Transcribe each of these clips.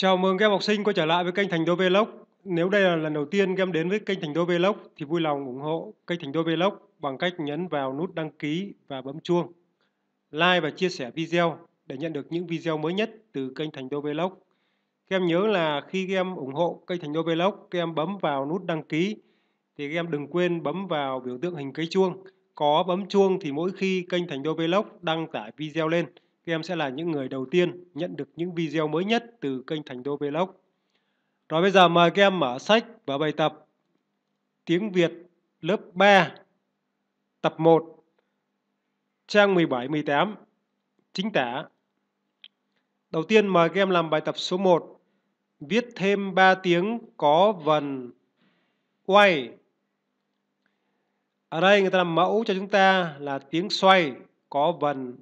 Chào mừng các em học sinh quay trở lại với kênh Thành Đô Vlog. Nếu đây là lần đầu tiên các em đến với kênh Thành Đô Vlog thì vui lòng ủng hộ kênh Thành Đô Vlog bằng cách nhấn vào nút đăng ký và bấm chuông, like và chia sẻ video để nhận được những video mới nhất từ kênh Thành Đô Vlog. Các em nhớ là khi các em ủng hộ kênh Thành Đô Vlog, các em bấm vào nút đăng ký thì các em đừng quên bấm vào biểu tượng hình cây chuông. Có bấm chuông thì mỗi khi kênh Thành Đô Vlog đăng tải video lên các em sẽ là những người đầu tiên nhận được những video mới nhất từ kênh Thành Đô Vlog. Rồi bây giờ mời các em mở sách và bài tập tiếng Việt lớp 3 tập 1 trang 17 18 chính tả. Đầu tiên mời các em làm bài tập số 1 viết thêm 3 tiếng có vần, quay. Ở đây người ta làm mẫu cho chúng ta là tiếng xoay có vần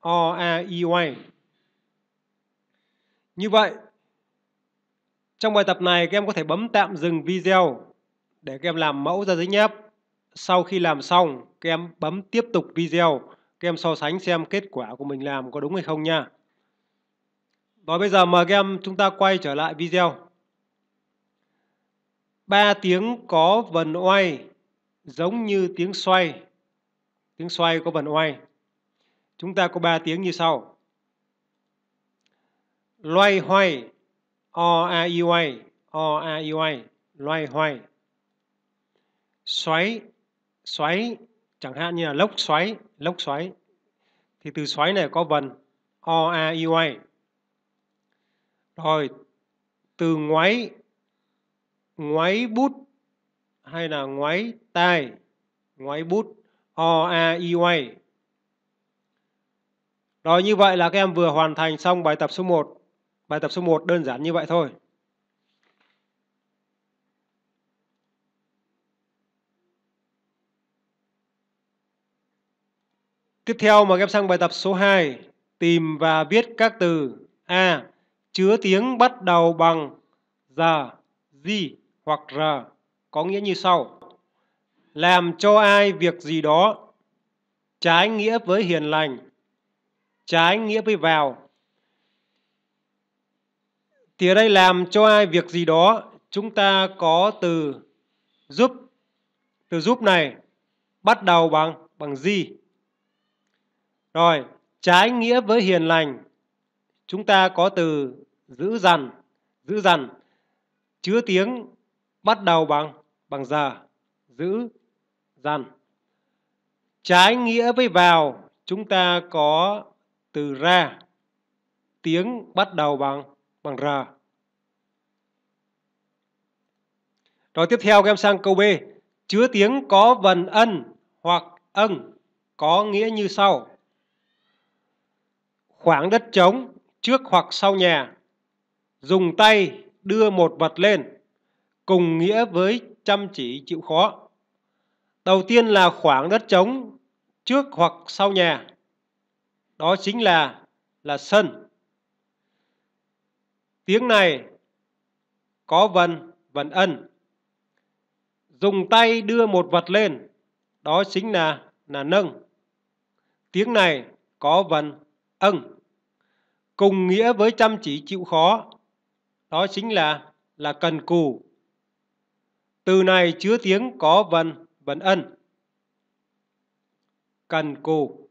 O, A, I, Y. Như vậy, trong bài tập này các em có thể bấm tạm dừng video để các em làm mẫu ra giấy nháp. Sau khi làm xong, các em bấm tiếp tục video, các em so sánh xem kết quả của mình làm có đúng hay không nha. Rồi bây giờ mời các em chúng ta quay trở lại video. Ba tiếng có vần oai giống như tiếng xoay. Tiếng xoay có vần oai. Chúng ta có ba tiếng như sau. Loay hoay, o a i y, o a i y, loay hoay. Xoáy, xoáy, chẳng hạn như là lốc xoáy, lốc xoáy. Thì từ xoáy này có vần o a i y. Rồi, từ ngoáy, ngoáy bút hay là ngoáy tai, ngoáy bút o a i y rồi như vậy là các em vừa hoàn thành xong bài tập số 1. Bài tập số 1 đơn giản như vậy thôi. Tiếp theo mà các em sang bài tập số 2. Tìm và viết các từ A. Chứa tiếng bắt đầu bằng giờ, gì hoặc r có nghĩa như sau. Làm cho ai việc gì đó trái nghĩa với hiền lành trái nghĩa với vào. Thì ở đây làm cho ai việc gì đó, chúng ta có từ giúp. Từ giúp này bắt đầu bằng bằng gì? Rồi, trái nghĩa với hiền lành, chúng ta có từ giữ dằn, giữ dằn, chứa tiếng bắt đầu bằng bằng giờ, giữ dằn. Trái nghĩa với vào, chúng ta có từ ra, tiếng bắt đầu bằng bằng r rồi tiếp theo các em sang câu b. Chứa tiếng có vần ân hoặc ân, có nghĩa như sau. Khoảng đất trống trước hoặc sau nhà. Dùng tay đưa một vật lên, cùng nghĩa với chăm chỉ chịu khó. Đầu tiên là khoảng đất trống trước hoặc sau nhà đó chính là là sân. Tiếng này có vần vần ân. Dùng tay đưa một vật lên, đó chính là là nâng. Tiếng này có vần, ân. Cùng nghĩa với chăm chỉ chịu khó, đó chính là là cần cù. Từ này chứa tiếng có vần vần ân. Cần cù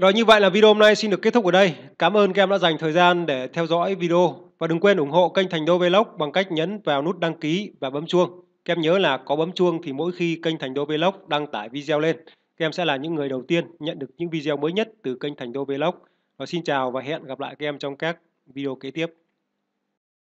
rồi như vậy là video hôm nay xin được kết thúc ở đây. Cảm ơn các em đã dành thời gian để theo dõi video. Và đừng quên ủng hộ kênh Thành Đô Vlog bằng cách nhấn vào nút đăng ký và bấm chuông. Các em nhớ là có bấm chuông thì mỗi khi kênh Thành Đô Vlog đăng tải video lên, các em sẽ là những người đầu tiên nhận được những video mới nhất từ kênh Thành Đô Vlog. Và xin chào và hẹn gặp lại các em trong các video kế tiếp.